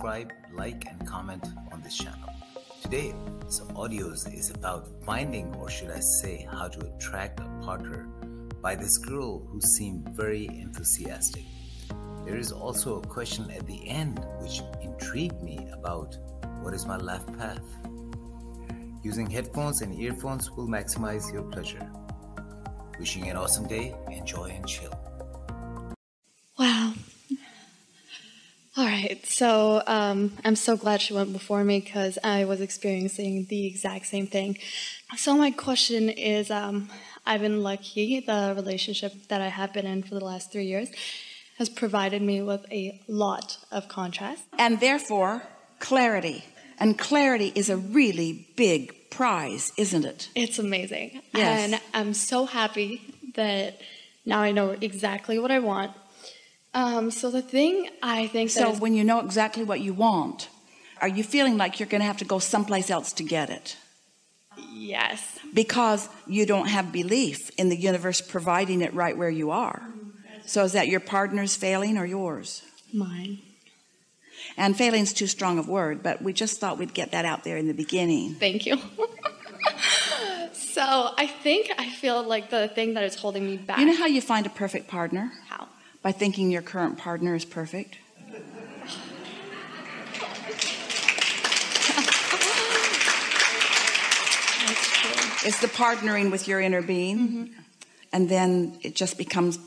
subscribe, like, and comment on this channel. Today, this audios is about finding, or should I say, how to attract a partner by this girl who seemed very enthusiastic. There is also a question at the end which intrigued me about what is my life path. Using headphones and earphones will maximize your pleasure. Wishing you an awesome day, enjoy and chill. So um, I'm so glad she went before me because I was experiencing the exact same thing. So, my question is um, I've been lucky, the relationship that I have been in for the last three years has provided me with a lot of contrast. And therefore, clarity. And clarity is a really big prize, isn't it? It's amazing. Yes. And I'm so happy that now I know exactly what I want. Um, so the thing I think So when you know exactly what you want, are you feeling like you're going to have to go someplace else to get it? yes, Because you don't have belief in the universe providing it right where you are. So is that your partner's failing or yours? mine. And failing's too strong of word, but we just thought we'd get that out there in the beginning. Thank you. so I think I feel like the thing that is holding me back. You know how you find a perfect partner? By thinking your current partner is perfect. It's the partnering with your inner being. Mm-hmm. And then it just becomes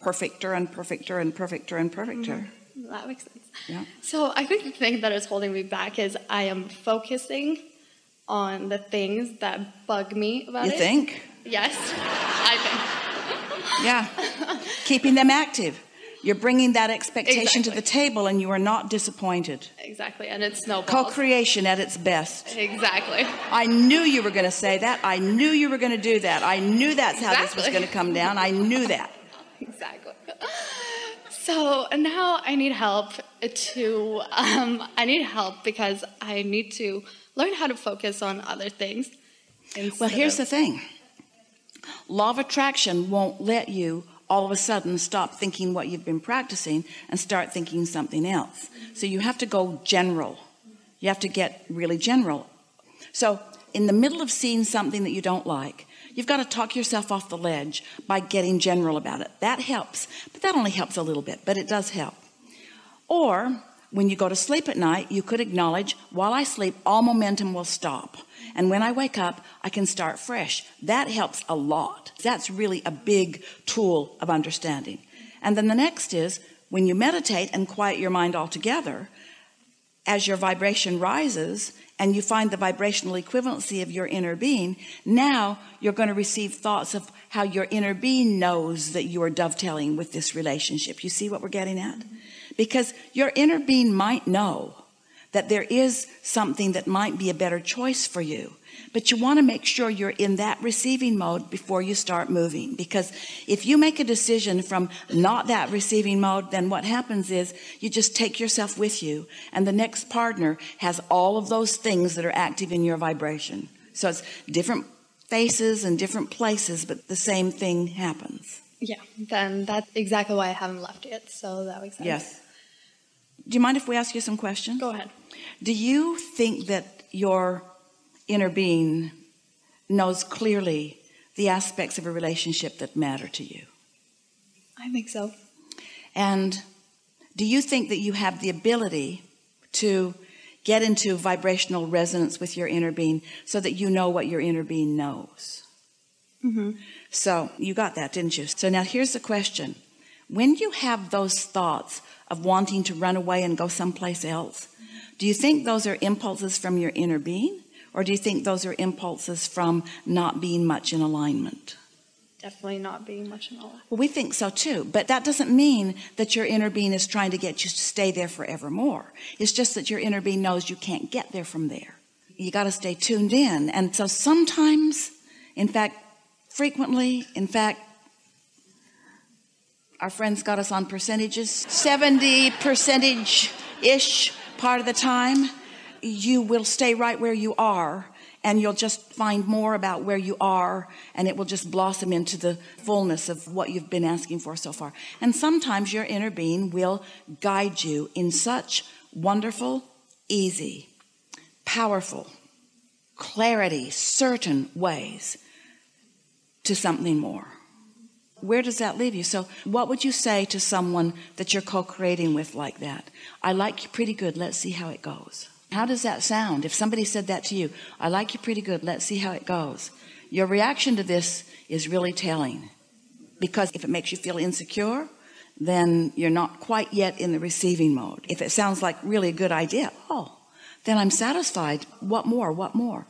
perfecter and perfecter and perfecter and perfecter. Mm-hmm. That makes sense. Yeah. So I think the thing that is holding me back is I am focusing on the things that bug me about You it. think? Yes, I think. Yeah. Keeping them active. You're bringing that expectation to the table and you are not disappointed. Exactly, and it's snowballs. Co-creation at its best. Exactly. I knew you were going to say that. I knew you were going to do that. I knew that's how this was going to come down. I knew that. Exactly. So now I need help to, um, I need help because I need to learn how to focus on other things. Well, here's the thing. Law of attraction won't let you all of a sudden stop thinking what you've been practicing and start thinking something else. So you have to go general. You have to get really general. So in the middle of seeing something that you don't like, you've got to talk yourself off the ledge by getting general about it. That helps, but that only helps a little bit, but it does help. Or when you go to sleep at night, you could acknowledge while I sleep, all momentum will stop. And when I wake up, I can start fresh. That helps a lot. That's really a big tool of understanding. And then the next is when you meditate and quiet your mind altogether, as your vibration rises and you find the vibrational equivalency of your inner being, now you're going to receive thoughts of how your inner being knows that you are dovetailing with this relationship. You see what we're getting at? Because your inner being might know that there is something that might be a better choice for you. But you want to make sure you're in that receiving mode before you start moving. Because if you make a decision from not that receiving mode, then what happens is you just take yourself with you, and the next partner has all of those things that are active in your vibration. So it's different faces and different places, but the same thing happens. Yeah, then that's exactly why I haven't left yet. So that makes sense. Yes. Do you mind if we ask you some questions? Go ahead. Do you think that your inner being knows clearly the aspects of a relationship that matter to you? I think so. And do you think that you have the ability to get into vibrational resonance with your inner being so that you know what your inner being knows? Mm-hmm. So you got that, didn't you? So now here's the question. When you have those thoughts of wanting to run away and go someplace else, do you think those are impulses from your inner being? Or do you think those are impulses from not being much in alignment? Definitely not being much in alignment. Well, we think so too, but that doesn't mean that your inner being is trying to get you to stay there forevermore. It's just that your inner being knows you can't get there from there. You got to stay tuned in. And so sometimes, in fact, frequently, in fact, our friends got us on percentages 70 percentage ish part of the time, you will stay right where you are and you'll just find more about where you are and it will just blossom into the fullness of what you've been asking for so far and sometimes your inner being will guide you in such wonderful, easy, powerful, clarity, certain ways to something more. Where does that leave you? So, what would you say to someone that you're co creating with like that? I like you pretty good. Let's see how it goes. How does that sound? If somebody said that to you, I like you pretty good. Let's see how it goes. Your reaction to this is really telling because if it makes you feel insecure, then you're not quite yet in the receiving mode. If it sounds like really a good idea, oh, then I'm satisfied. What more? What more?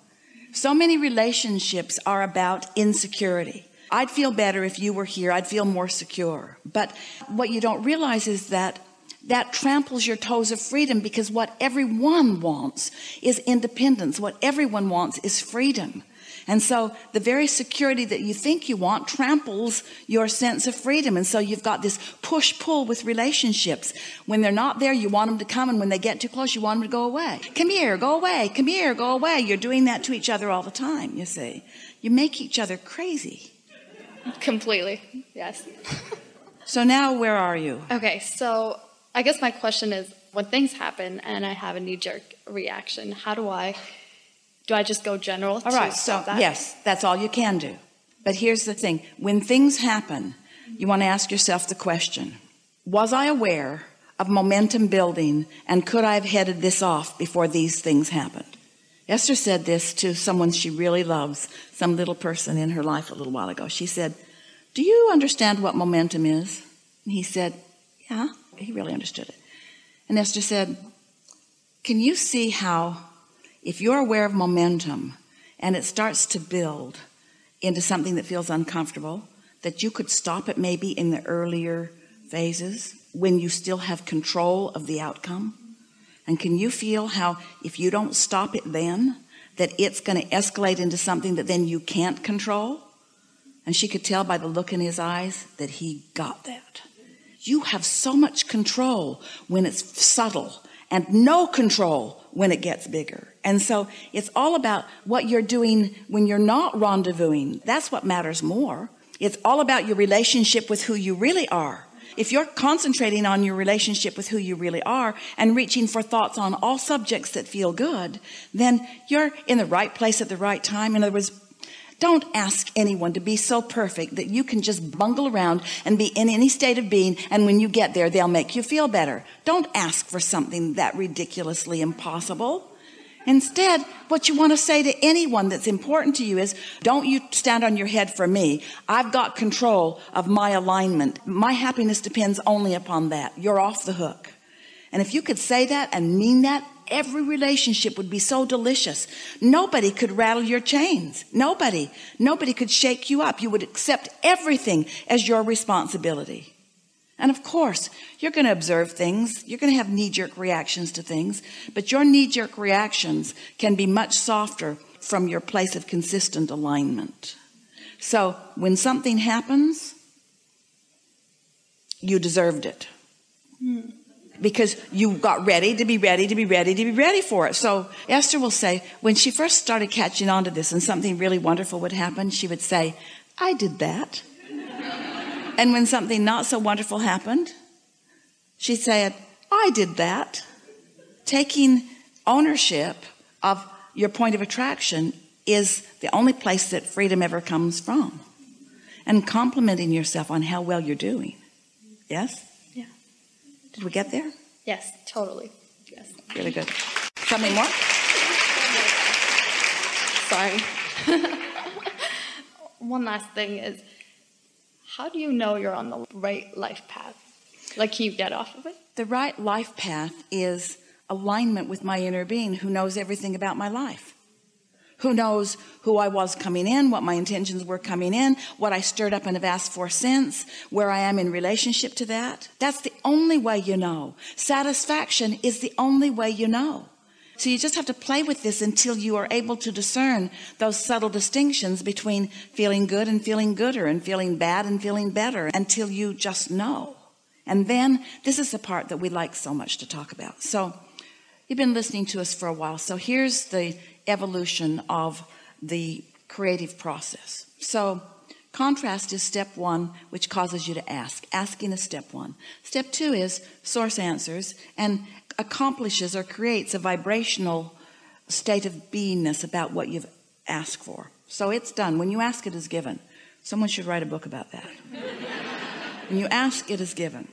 So many relationships are about insecurity. I'd feel better if you were here. I'd feel more secure. But what you don't realize is that that tramples your toes of freedom because what everyone wants is independence. What everyone wants is freedom. And so the very security that you think you want tramples your sense of freedom. And so you've got this push pull with relationships. When they're not there, you want them to come. And when they get too close, you want them to go away. Come here, go away. Come here, go away. You're doing that to each other all the time, you see. You make each other crazy. Completely. Yes. so now where are you? Okay. So I guess my question is when things happen and I have a knee jerk reaction, how do I do I just go general? All right. So, that? yes, that's all you can do. But here's the thing when things happen, you want to ask yourself the question Was I aware of momentum building and could I have headed this off before these things happened? Esther said this to someone she really loves, some little person in her life a little while ago. She said, Do you understand what momentum is? And he said, Yeah, he really understood it. And Esther said, Can you see how if you're aware of momentum and it starts to build into something that feels uncomfortable, that you could stop it maybe in the earlier phases when you still have control of the outcome? And can you feel how if you don't stop it then, that it's going to escalate into something that then you can't control? And she could tell by the look in his eyes that he got that. You have so much control when it's subtle and no control when it gets bigger. And so it's all about what you're doing when you're not rendezvousing. That's what matters more. It's all about your relationship with who you really are. If you're concentrating on your relationship with who you really are and reaching for thoughts on all subjects that feel good, then you're in the right place at the right time. In other words, don't ask anyone to be so perfect that you can just bungle around and be in any state of being. And when you get there, they'll make you feel better. Don't ask for something that ridiculously impossible. Instead, what you want to say to anyone that's important to you is, don't you stand on your head for me. I've got control of my alignment. My happiness depends only upon that. You're off the hook. And if you could say that and mean that, every relationship would be so delicious. Nobody could rattle your chains. Nobody. Nobody could shake you up. You would accept everything as your responsibility. And of course, you're going to observe things. You're going to have knee jerk reactions to things, but your knee jerk reactions can be much softer from your place of consistent alignment. So when something happens, you deserved it. Because you got ready to be ready to be ready to be ready for it. So Esther will say, when she first started catching on to this and something really wonderful would happen, she would say, I did that. And when something not so wonderful happened, she said, I did that. Taking ownership of your point of attraction is the only place that freedom ever comes from. And complimenting yourself on how well you're doing. Yes? Yeah. Did we get there? Yes, totally. Yes. Really good. Something more? Sorry. One last thing is how do you know you're on the right life path? Like, you get off of it? The right life path is alignment with my inner being who knows everything about my life who knows who I was coming in, what my intentions were coming in, what I stirred up and have asked for since, where I am in relationship to that. That's the only way you know. Satisfaction is the only way you know. So you just have to play with this until you are able to discern those subtle distinctions between feeling good and feeling gooder and feeling bad and feeling better until you just know. And then this is the part that we like so much to talk about. So you've been listening to us for a while. So here's the evolution of the creative process. So Contrast is step one, which causes you to ask. Asking is step one. Step two is source answers and accomplishes or creates a vibrational state of beingness about what you've asked for. So it's done. When you ask, it is given. Someone should write a book about that. when you ask, it is given.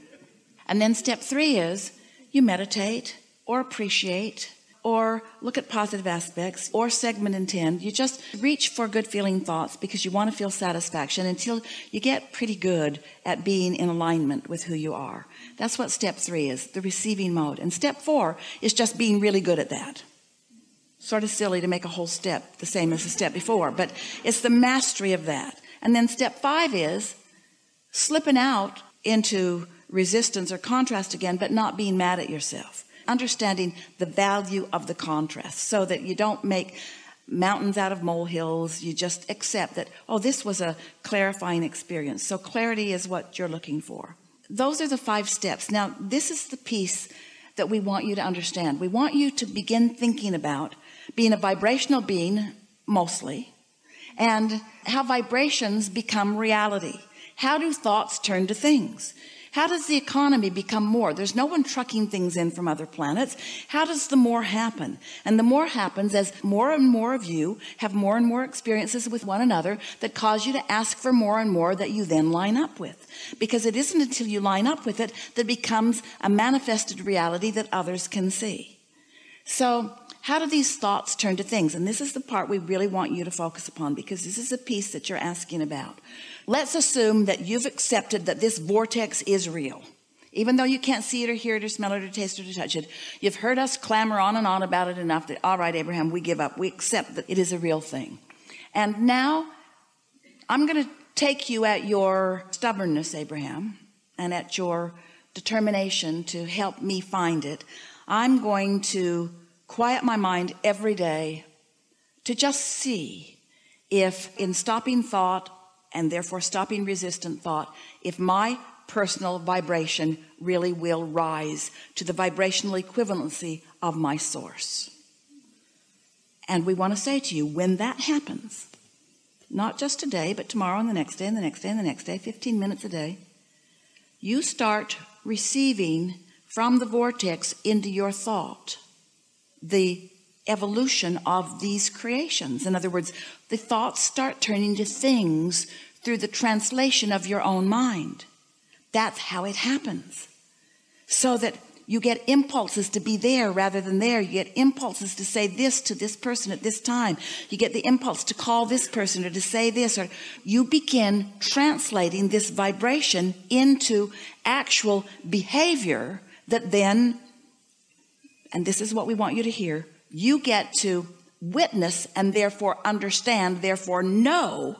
And then step three is you meditate or appreciate or look at positive aspects or segment and intend. You just reach for good feeling thoughts because you want to feel satisfaction until you get pretty good at being in alignment with who you are. That's what step three is, the receiving mode. And step four is just being really good at that. Sort of silly to make a whole step the same as the step before, but it's the mastery of that. And then step five is slipping out into resistance or contrast again, but not being mad at yourself. Understanding the value of the contrast so that you don't make mountains out of molehills. You just accept that, oh, this was a clarifying experience. So clarity is what you're looking for. Those are the five steps. Now, this is the piece that we want you to understand. We want you to begin thinking about being a vibrational being mostly and how vibrations become reality. How do thoughts turn to things? How does the economy become more? There's no one trucking things in from other planets. How does the more happen? And the more happens as more and more of you have more and more experiences with one another that cause you to ask for more and more that you then line up with. Because it isn't until you line up with it that becomes a manifested reality that others can see. So how do these thoughts turn to things? And this is the part we really want you to focus upon because this is a piece that you're asking about. Let's assume that you've accepted that this vortex is real. Even though you can't see it or hear it or smell it or taste it or touch it, you've heard us clamor on and on about it enough that, all right, Abraham, we give up. We accept that it is a real thing. And now I'm going to take you at your stubbornness, Abraham, and at your determination to help me find it. I'm going to quiet my mind every day to just see if in stopping thought and therefore stopping resistant thought, if my personal vibration really will rise to the vibrational equivalency of my source. And we want to say to you, when that happens, not just today, but tomorrow and the next day and the next day and the next day, 15 minutes a day, you start receiving from the vortex into your thought the evolution of these creations. In other words, the thoughts start turning to things through the translation of your own mind. That's how it happens. So that you get impulses to be there rather than there. You get impulses to say this to this person at this time. You get the impulse to call this person or to say this, or you begin translating this vibration into actual behavior that then and this is what we want you to hear you get to witness and therefore understand therefore know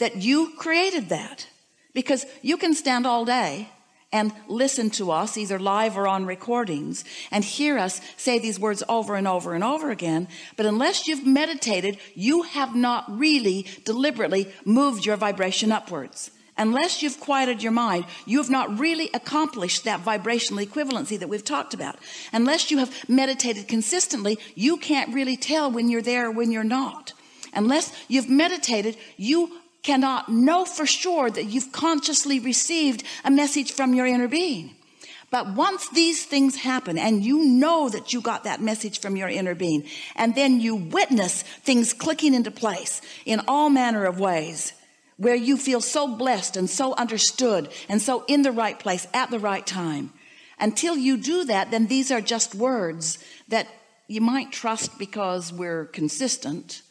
that you created that. Because you can stand all day and listen to us either live or on recordings and hear us say these words over and over and over again. But unless you've meditated you have not really deliberately moved your vibration upwards. Unless you've quieted your mind you have not really accomplished that vibrational equivalency that we've talked about. Unless you have meditated consistently you can't really tell when you're there or when you're not. Unless you've meditated you cannot know for sure that you've consciously received a message from your inner being. But once these things happen and you know that you got that message from your inner being and then you witness things clicking into place in all manner of ways where you feel so blessed and so understood and so in the right place at the right time until you do that then these are just words that you might trust because we're consistent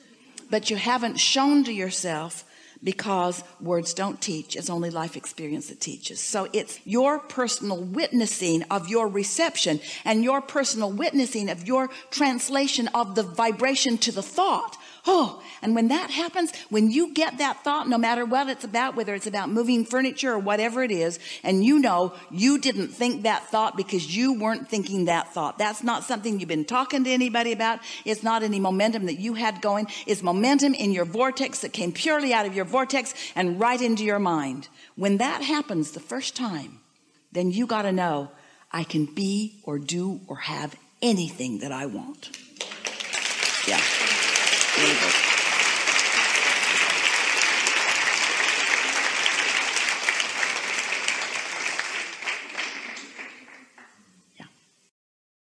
but you haven't shown to yourself because words don't teach it's only life experience that teaches. So it's your personal witnessing of your reception and your personal witnessing of your translation of the vibration to the thought Oh, and when that happens, when you get that thought, no matter what it's about, whether it's about moving furniture or whatever it is, and you know you didn't think that thought because you weren't thinking that thought. That's not something you've been talking to anybody about. It's not any momentum that you had going. It's momentum in your vortex that came purely out of your vortex and right into your mind. When that happens the first time, then you got to know I can be or do or have anything that I want. Yeah. Really